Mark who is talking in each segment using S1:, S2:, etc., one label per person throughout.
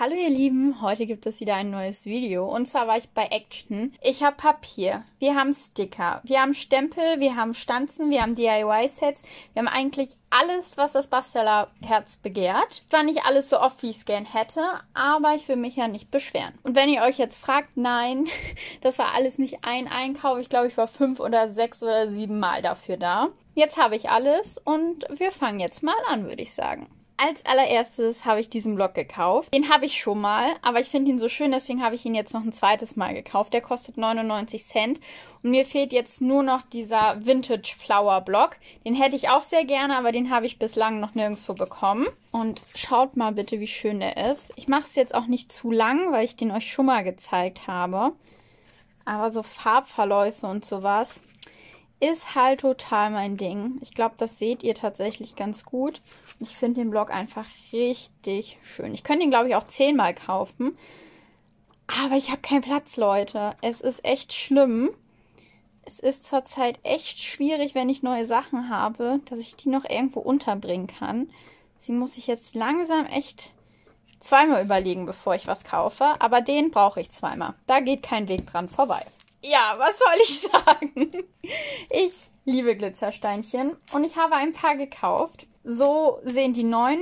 S1: Hallo ihr Lieben, heute gibt es wieder ein neues Video und zwar war ich bei Action. Ich habe Papier, wir haben Sticker, wir haben Stempel, wir haben Stanzen, wir haben DIY-Sets, wir haben eigentlich alles, was das Basteller-Herz begehrt. Zwar nicht alles so oft, wie ich es gern hätte, aber ich will mich ja nicht beschweren. Und wenn ihr euch jetzt fragt, nein, das war alles nicht ein Einkauf. Ich glaube, ich war fünf oder sechs oder sieben Mal dafür da. Jetzt habe ich alles und wir fangen jetzt mal an, würde ich sagen. Als allererstes habe ich diesen Block gekauft. Den habe ich schon mal, aber ich finde ihn so schön, deswegen habe ich ihn jetzt noch ein zweites Mal gekauft. Der kostet 99 Cent und mir fehlt jetzt nur noch dieser Vintage Flower Block. Den hätte ich auch sehr gerne, aber den habe ich bislang noch nirgendwo bekommen. Und schaut mal bitte, wie schön der ist. Ich mache es jetzt auch nicht zu lang, weil ich den euch schon mal gezeigt habe. Aber so Farbverläufe und sowas ist halt total mein Ding. Ich glaube, das seht ihr tatsächlich ganz gut. Ich finde den Blog einfach richtig schön. Ich könnte ihn, glaube ich, auch zehnmal kaufen. Aber ich habe keinen Platz, Leute. Es ist echt schlimm. Es ist zurzeit echt schwierig, wenn ich neue Sachen habe, dass ich die noch irgendwo unterbringen kann. Deswegen muss ich jetzt langsam echt zweimal überlegen, bevor ich was kaufe. Aber den brauche ich zweimal. Da geht kein Weg dran vorbei. Ja, was soll ich sagen? Ich liebe Glitzersteinchen und ich habe ein paar gekauft. So sehen die neuen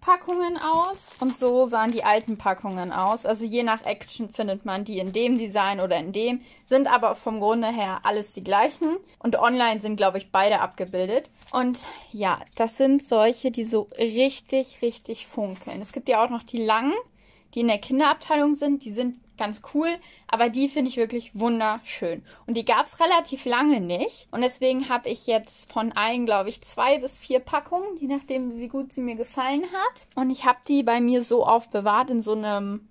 S1: Packungen aus und so sahen die alten Packungen aus. Also je nach Action findet man die in dem Design oder in dem, sind aber vom Grunde her alles die gleichen und online sind, glaube ich, beide abgebildet. Und ja, das sind solche, die so richtig, richtig funkeln. Es gibt ja auch noch die langen, die in der Kinderabteilung sind. Die sind ganz cool, aber die finde ich wirklich wunderschön. Und die gab es relativ lange nicht. Und deswegen habe ich jetzt von allen, glaube ich, zwei bis vier Packungen, je nachdem, wie gut sie mir gefallen hat. Und ich habe die bei mir so aufbewahrt in so einem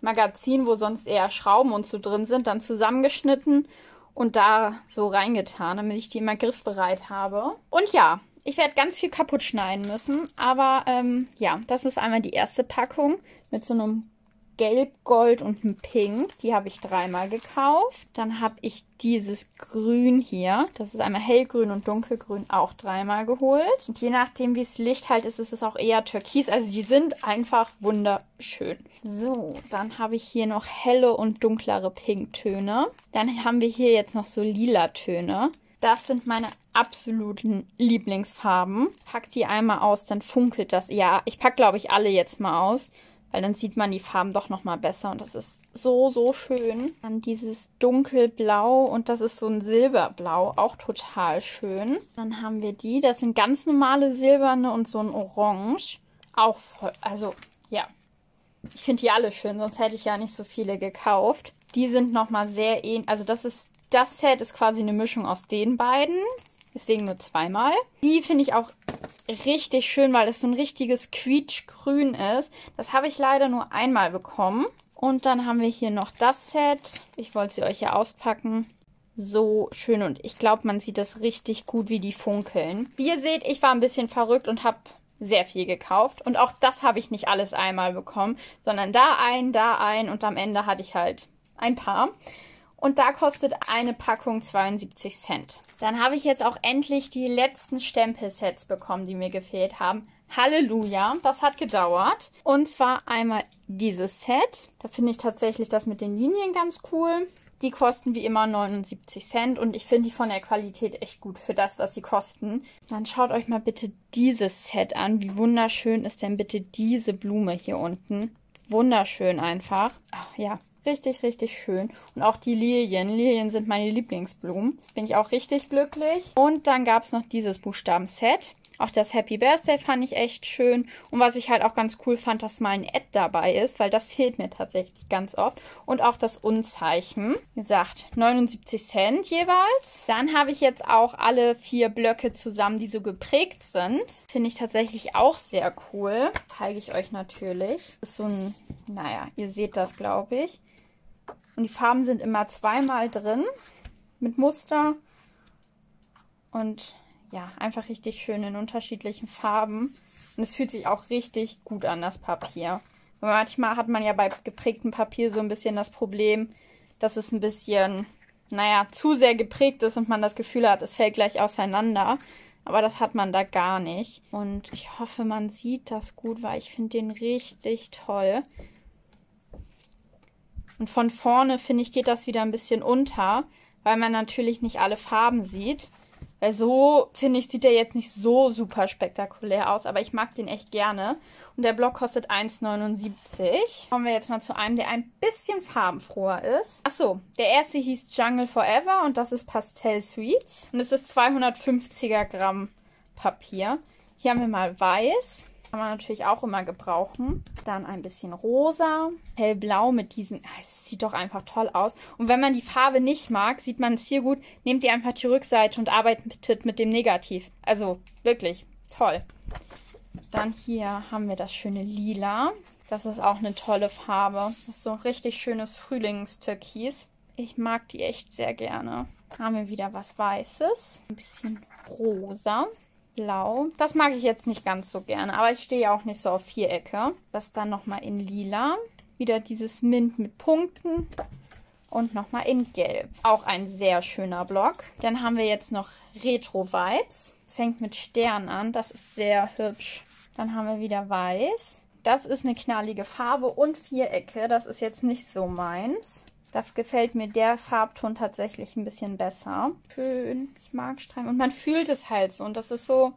S1: Magazin, wo sonst eher Schrauben und so drin sind, dann zusammengeschnitten und da so reingetan, damit ich die immer griffbereit habe. Und ja, ich werde ganz viel kaputt schneiden müssen, aber ähm, ja, das ist einmal die erste Packung mit so einem Gelb, Gold und ein Pink. Die habe ich dreimal gekauft. Dann habe ich dieses Grün hier. Das ist einmal hellgrün und dunkelgrün auch dreimal geholt. Und je nachdem, wie es Licht halt ist, ist es auch eher türkis. Also die sind einfach wunderschön. So, dann habe ich hier noch helle und dunklere Pinktöne. Dann haben wir hier jetzt noch so lila Töne. Das sind meine absoluten Lieblingsfarben. Pack die einmal aus, dann funkelt das. Ja, ich packe, glaube ich, alle jetzt mal aus. Weil dann sieht man die Farben doch nochmal besser und das ist so, so schön. Dann dieses dunkelblau und das ist so ein silberblau, auch total schön. Dann haben wir die, das sind ganz normale silberne und so ein orange. Auch voll, also ja, ich finde die alle schön, sonst hätte ich ja nicht so viele gekauft. Die sind nochmal sehr ähnlich, also das ist, das Set ist quasi eine Mischung aus den beiden. Deswegen nur zweimal. Die finde ich auch richtig schön, weil es so ein richtiges Quietschgrün ist. Das habe ich leider nur einmal bekommen. Und dann haben wir hier noch das Set. Ich wollte sie euch ja auspacken. So schön und ich glaube, man sieht das richtig gut, wie die funkeln. Wie ihr seht, ich war ein bisschen verrückt und habe sehr viel gekauft. Und auch das habe ich nicht alles einmal bekommen, sondern da ein, da ein und am Ende hatte ich halt ein paar. Und da kostet eine Packung 72 Cent. Dann habe ich jetzt auch endlich die letzten Stempelsets bekommen, die mir gefehlt haben. Halleluja, das hat gedauert. Und zwar einmal dieses Set. Da finde ich tatsächlich das mit den Linien ganz cool. Die kosten wie immer 79 Cent und ich finde die von der Qualität echt gut für das, was sie kosten. Dann schaut euch mal bitte dieses Set an. Wie wunderschön ist denn bitte diese Blume hier unten? Wunderschön einfach. Ach ja, Richtig, richtig schön. Und auch die Lilien. Lilien sind meine Lieblingsblumen. Bin ich auch richtig glücklich. Und dann gab es noch dieses Buchstabenset. Auch das Happy Birthday fand ich echt schön. Und was ich halt auch ganz cool fand, dass mal ein Ad dabei ist, weil das fehlt mir tatsächlich ganz oft. Und auch das Unzeichen. Wie gesagt, 79 Cent jeweils. Dann habe ich jetzt auch alle vier Blöcke zusammen, die so geprägt sind. Finde ich tatsächlich auch sehr cool. Zeige ich euch natürlich. Ist so ein, naja, ihr seht das, glaube ich. Und die Farben sind immer zweimal drin mit Muster. Und ja, einfach richtig schön in unterschiedlichen Farben. Und es fühlt sich auch richtig gut an, das Papier. Und manchmal hat man ja bei geprägtem Papier so ein bisschen das Problem, dass es ein bisschen, naja, zu sehr geprägt ist und man das Gefühl hat, es fällt gleich auseinander. Aber das hat man da gar nicht. Und ich hoffe, man sieht das gut, weil ich finde den richtig toll. Und von vorne, finde ich, geht das wieder ein bisschen unter, weil man natürlich nicht alle Farben sieht. Weil so, finde ich, sieht der jetzt nicht so super spektakulär aus, aber ich mag den echt gerne. Und der Block kostet 1,79. Kommen wir jetzt mal zu einem, der ein bisschen farbenfroher ist. Achso, der erste hieß Jungle Forever und das ist Pastel Sweets. Und es ist 250er Gramm Papier. Hier haben wir mal weiß. Kann man natürlich auch immer gebrauchen. Dann ein bisschen rosa, hellblau mit diesen. Ah, es sieht doch einfach toll aus. Und wenn man die Farbe nicht mag, sieht man es hier gut. Nehmt ihr einfach die Rückseite und arbeitet mit dem Negativ. Also wirklich toll. Dann hier haben wir das schöne Lila. Das ist auch eine tolle Farbe. Das ist so ein richtig schönes Frühlingstürkis. Ich mag die echt sehr gerne. Haben wir wieder was Weißes. Ein bisschen rosa. Blau. Das mag ich jetzt nicht ganz so gerne, aber ich stehe auch nicht so auf Vierecke. Das dann nochmal in lila. Wieder dieses Mint mit Punkten. Und nochmal in Gelb. Auch ein sehr schöner Block. Dann haben wir jetzt noch Retro Vibes. Es fängt mit Stern an. Das ist sehr hübsch. Dann haben wir wieder Weiß. Das ist eine knallige Farbe und Vierecke. Das ist jetzt nicht so meins. Da gefällt mir der Farbton tatsächlich ein bisschen besser. Schön, ich mag Streifen. Und man fühlt es halt so. Und das ist so,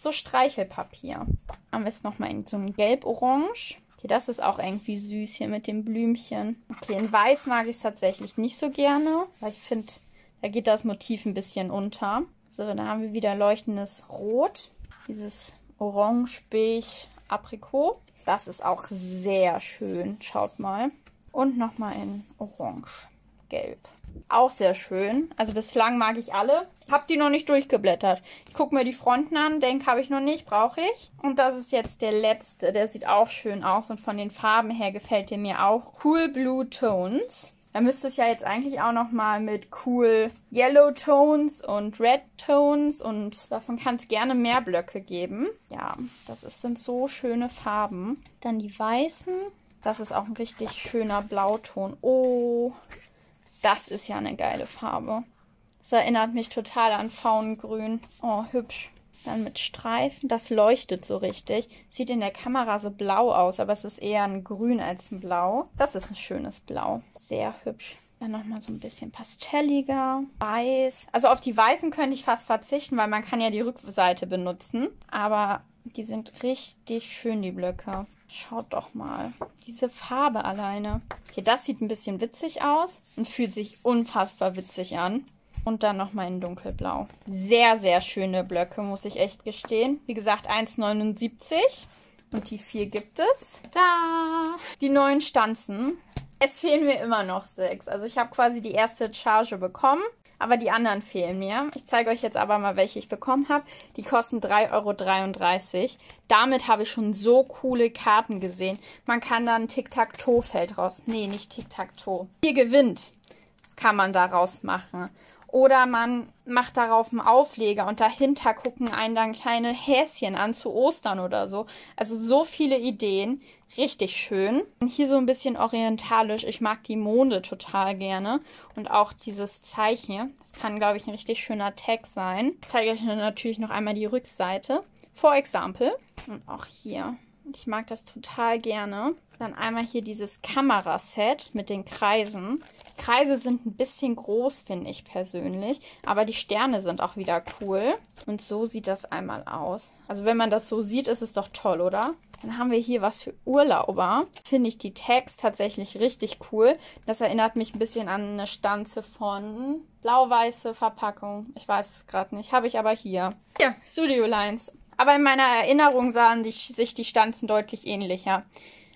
S1: so Streichelpapier. Am besten nochmal in so ein Gelb-Orange. Okay, das ist auch irgendwie süß hier mit dem Blümchen. Okay, in Weiß mag ich es tatsächlich nicht so gerne, weil ich finde, da geht das Motiv ein bisschen unter. So, da haben wir wieder leuchtendes Rot. Dieses Orange, Beige, Aprikot. Das ist auch sehr schön. Schaut mal. Und nochmal in Orange, Gelb. Auch sehr schön. Also bislang mag ich alle. Ich habe die noch nicht durchgeblättert. Ich gucke mir die Fronten an, denke, habe ich noch nicht, brauche ich. Und das ist jetzt der letzte. Der sieht auch schön aus und von den Farben her gefällt der mir auch. Cool Blue Tones. Da müsste es ja jetzt eigentlich auch nochmal mit Cool Yellow Tones und Red Tones und davon kann es gerne mehr Blöcke geben. Ja, das ist, sind so schöne Farben. Dann die weißen. Das ist auch ein richtig schöner Blauton. Oh, das ist ja eine geile Farbe. Das erinnert mich total an Faunengrün. Oh, hübsch. Dann mit Streifen. Das leuchtet so richtig. Sieht in der Kamera so blau aus, aber es ist eher ein Grün als ein Blau. Das ist ein schönes Blau. Sehr hübsch. Dann nochmal so ein bisschen pastelliger. Weiß. Also auf die weißen könnte ich fast verzichten, weil man kann ja die Rückseite benutzen. Aber die sind richtig schön, die Blöcke. Schaut doch mal. Diese Farbe alleine. Okay, das sieht ein bisschen witzig aus und fühlt sich unfassbar witzig an. Und dann nochmal in dunkelblau. Sehr, sehr schöne Blöcke, muss ich echt gestehen. Wie gesagt, 1,79. Und die vier gibt es. Da! Die neuen Stanzen. Es fehlen mir immer noch sechs. Also ich habe quasi die erste Charge bekommen aber die anderen fehlen mir. Ich zeige euch jetzt aber mal, welche ich bekommen habe. Die kosten 3,33 Euro. Damit habe ich schon so coole Karten gesehen. Man kann dann Tic-Tac-Toe-Feld raus. Nee, nicht Tic-Tac-Toe. Hier gewinnt kann man daraus machen. Oder man macht darauf einen Aufleger und dahinter gucken einen dann kleine Häschen an zu Ostern oder so. Also so viele Ideen. Richtig schön. Und hier so ein bisschen orientalisch. Ich mag die Monde total gerne. Und auch dieses Zeichen. Das kann, glaube ich, ein richtig schöner Tag sein. Ich zeige euch natürlich noch einmal die Rückseite. For example. Und auch hier. Ich mag das total gerne. Dann einmal hier dieses Kameraset mit den Kreisen. Die Kreise sind ein bisschen groß, finde ich persönlich. Aber die Sterne sind auch wieder cool. Und so sieht das einmal aus. Also wenn man das so sieht, ist es doch toll, oder? Dann haben wir hier was für Urlauber. Finde ich die Tags tatsächlich richtig cool. Das erinnert mich ein bisschen an eine Stanze von blau-weiße Verpackung. Ich weiß es gerade nicht. Habe ich aber hier. Ja, Studio Lines. Aber in meiner Erinnerung sahen die, sich die Stanzen deutlich ähnlicher.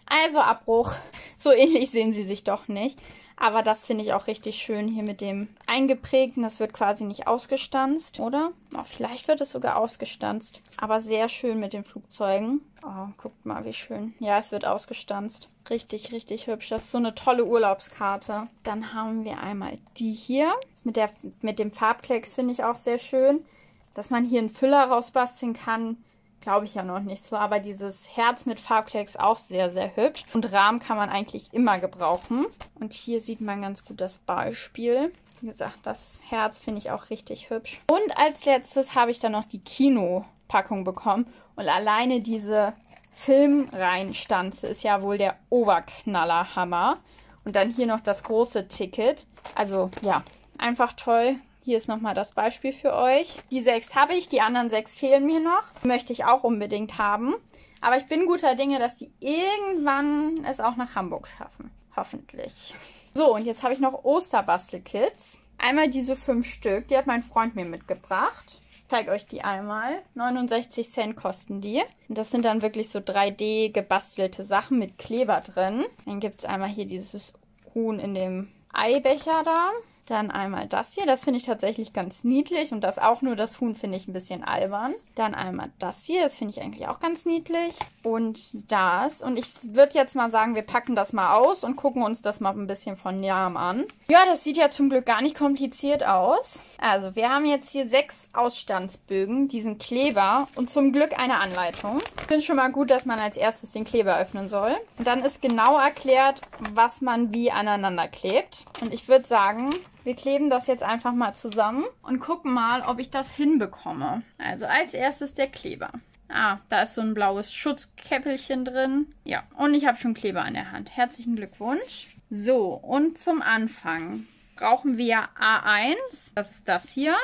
S1: Also Abbruch. So ähnlich sehen sie sich doch nicht. Aber das finde ich auch richtig schön hier mit dem eingeprägten. Das wird quasi nicht ausgestanzt, oder? Oh, vielleicht wird es sogar ausgestanzt. Aber sehr schön mit den Flugzeugen. Oh, guckt mal, wie schön. Ja, es wird ausgestanzt. Richtig, richtig hübsch. Das ist so eine tolle Urlaubskarte. Dann haben wir einmal die hier. Mit, der, mit dem Farbklecks finde ich auch sehr schön. Dass man hier einen Füller rausbasteln kann, glaube ich ja noch nicht so. Aber dieses Herz mit Farbklecks auch sehr, sehr hübsch. Und Rahmen kann man eigentlich immer gebrauchen. Und hier sieht man ganz gut das Beispiel. Wie gesagt, das Herz finde ich auch richtig hübsch. Und als letztes habe ich dann noch die Kinopackung bekommen. Und alleine diese Filmreihenstanze ist ja wohl der Oberknallerhammer. Und dann hier noch das große Ticket. Also ja, einfach toll. Hier ist nochmal das Beispiel für euch. Die sechs habe ich, die anderen sechs fehlen mir noch. Möchte ich auch unbedingt haben. Aber ich bin guter Dinge, dass sie irgendwann es auch nach Hamburg schaffen. Hoffentlich. So, und jetzt habe ich noch Osterbastelkits. Einmal diese fünf Stück, die hat mein Freund mir mitgebracht. Ich zeige euch die einmal. 69 Cent kosten die. Und das sind dann wirklich so 3D gebastelte Sachen mit Kleber drin. Dann gibt es einmal hier dieses Huhn in dem Eibecher da. Dann einmal das hier, das finde ich tatsächlich ganz niedlich und das auch nur das Huhn finde ich ein bisschen albern. Dann einmal das hier, das finde ich eigentlich auch ganz niedlich. Und das. Und ich würde jetzt mal sagen, wir packen das mal aus und gucken uns das mal ein bisschen von nahem an. Ja, das sieht ja zum Glück gar nicht kompliziert aus. Also, wir haben jetzt hier sechs Ausstandsbögen, diesen Kleber und zum Glück eine Anleitung. Ich finde schon mal gut, dass man als erstes den Kleber öffnen soll. Und dann ist genau erklärt, was man wie aneinander klebt. Und ich würde sagen, wir kleben das jetzt einfach mal zusammen und gucken mal, ob ich das hinbekomme. Also als erstes der Kleber. Ah, da ist so ein blaues Schutzkäppelchen drin. Ja, und ich habe schon Kleber an der Hand. Herzlichen Glückwunsch. So, und zum Anfang brauchen wir A1. Das ist das hier.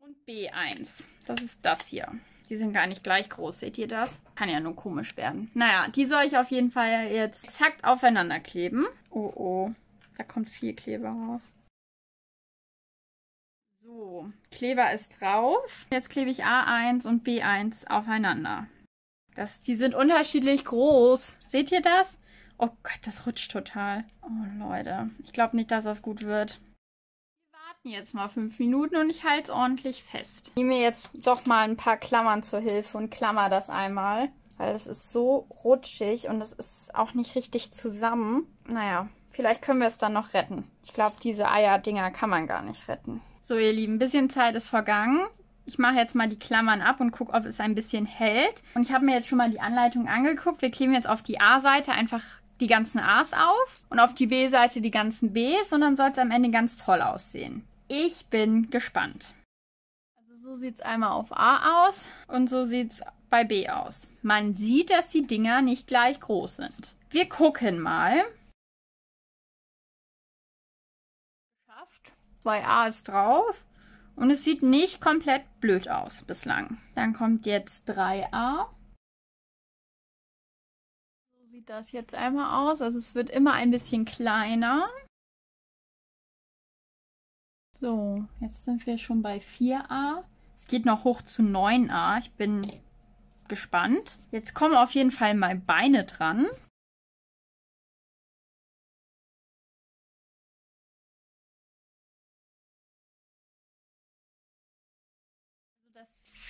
S1: Und B1. Das ist das hier. Die sind gar nicht gleich groß, seht ihr das? Kann ja nur komisch werden. Naja, die soll ich auf jeden Fall jetzt exakt aufeinander kleben. Oh, oh. Da kommt viel Kleber raus. So, Kleber ist drauf. Jetzt klebe ich A1 und B1 aufeinander. Das, die sind unterschiedlich groß. Seht ihr das? Oh Gott, das rutscht total. Oh Leute, ich glaube nicht, dass das gut wird. Wir warten jetzt mal fünf Minuten und ich halte es ordentlich fest. Ich nehme jetzt doch mal ein paar Klammern zur Hilfe und klammer das einmal. Weil es ist so rutschig und es ist auch nicht richtig zusammen. Naja, vielleicht können wir es dann noch retten. Ich glaube, diese Eierdinger kann man gar nicht retten. So, ihr Lieben, ein bisschen Zeit ist vergangen. Ich mache jetzt mal die Klammern ab und gucke, ob es ein bisschen hält. Und ich habe mir jetzt schon mal die Anleitung angeguckt. Wir kleben jetzt auf die A-Seite einfach die ganzen A's auf und auf die B-Seite die ganzen B's und dann soll es am Ende ganz toll aussehen. Ich bin gespannt. Also so sieht es einmal auf A aus und so sieht es bei B aus. Man sieht, dass die Dinger nicht gleich groß sind. Wir gucken mal. Bei A ist drauf. Und es sieht nicht komplett blöd aus bislang. Dann kommt jetzt 3a. So sieht das jetzt einmal aus. Also es wird immer ein bisschen kleiner. So, jetzt sind wir schon bei 4a. Es geht noch hoch zu 9a. Ich bin gespannt. Jetzt kommen auf jeden Fall mal Beine dran.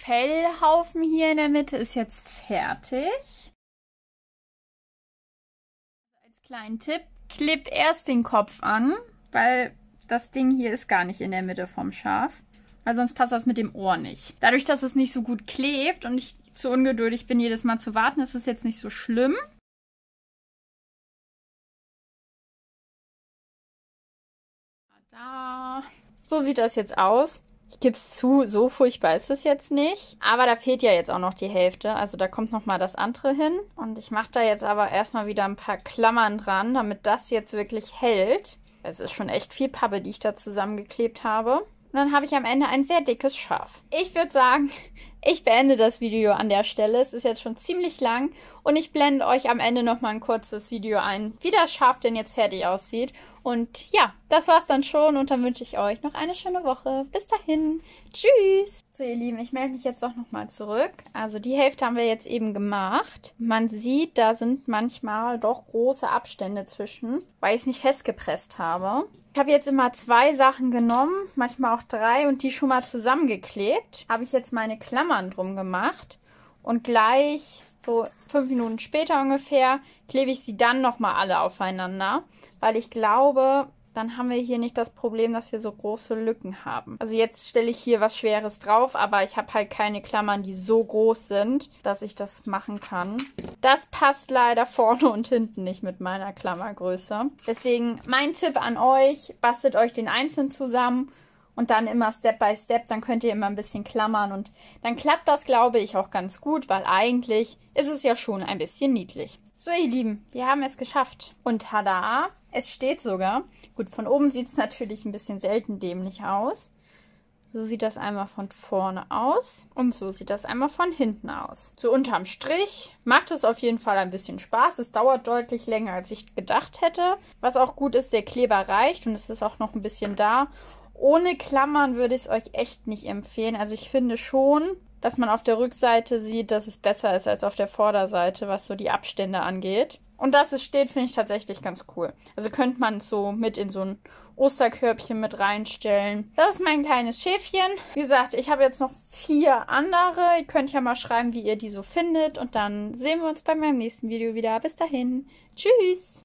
S1: Fellhaufen hier in der Mitte ist jetzt fertig. Als kleinen Tipp, klebt erst den Kopf an, weil das Ding hier ist gar nicht in der Mitte vom Schaf. Weil sonst passt das mit dem Ohr nicht. Dadurch, dass es nicht so gut klebt und ich zu ungeduldig bin, jedes Mal zu warten, ist es jetzt nicht so schlimm. Da. So sieht das jetzt aus. Ich gebe es zu, so furchtbar ist es jetzt nicht. Aber da fehlt ja jetzt auch noch die Hälfte. Also da kommt noch mal das andere hin. Und ich mache da jetzt aber erstmal wieder ein paar Klammern dran, damit das jetzt wirklich hält. Es ist schon echt viel Pappe, die ich da zusammengeklebt habe. Und dann habe ich am Ende ein sehr dickes Schaf. Ich würde sagen, ich beende das Video an der Stelle. Es ist jetzt schon ziemlich lang und ich blende euch am Ende noch mal ein kurzes Video ein, wie das Schaf denn jetzt fertig aussieht. Und ja, das war's dann schon und dann wünsche ich euch noch eine schöne Woche. Bis dahin. Tschüss. So, ihr Lieben, ich melde mich jetzt doch nochmal zurück. Also die Hälfte haben wir jetzt eben gemacht. Man sieht, da sind manchmal doch große Abstände zwischen, weil ich es nicht festgepresst habe. Ich habe jetzt immer zwei Sachen genommen, manchmal auch drei und die schon mal zusammengeklebt. Habe ich jetzt meine Klammern drum gemacht und gleich so fünf Minuten später ungefähr klebe ich sie dann nochmal alle aufeinander weil ich glaube, dann haben wir hier nicht das Problem, dass wir so große Lücken haben. Also jetzt stelle ich hier was Schweres drauf, aber ich habe halt keine Klammern, die so groß sind, dass ich das machen kann. Das passt leider vorne und hinten nicht mit meiner Klammergröße. Deswegen mein Tipp an euch, bastelt euch den einzeln zusammen und dann immer Step by Step, dann könnt ihr immer ein bisschen klammern und dann klappt das, glaube ich, auch ganz gut, weil eigentlich ist es ja schon ein bisschen niedlich. So, ihr Lieben, wir haben es geschafft. Und tada, es steht sogar. Gut, von oben sieht es natürlich ein bisschen selten dämlich aus. So sieht das einmal von vorne aus und so sieht das einmal von hinten aus. So unterm Strich macht es auf jeden Fall ein bisschen Spaß. Es dauert deutlich länger, als ich gedacht hätte. Was auch gut ist, der Kleber reicht und es ist auch noch ein bisschen da. Ohne Klammern würde ich es euch echt nicht empfehlen. Also ich finde schon, dass man auf der Rückseite sieht, dass es besser ist als auf der Vorderseite, was so die Abstände angeht. Und dass es steht, finde ich tatsächlich ganz cool. Also könnte man es so mit in so ein Osterkörbchen mit reinstellen. Das ist mein kleines Schäfchen. Wie gesagt, ich habe jetzt noch vier andere. Ihr könnt ja mal schreiben, wie ihr die so findet. Und dann sehen wir uns bei meinem nächsten Video wieder. Bis dahin. Tschüss.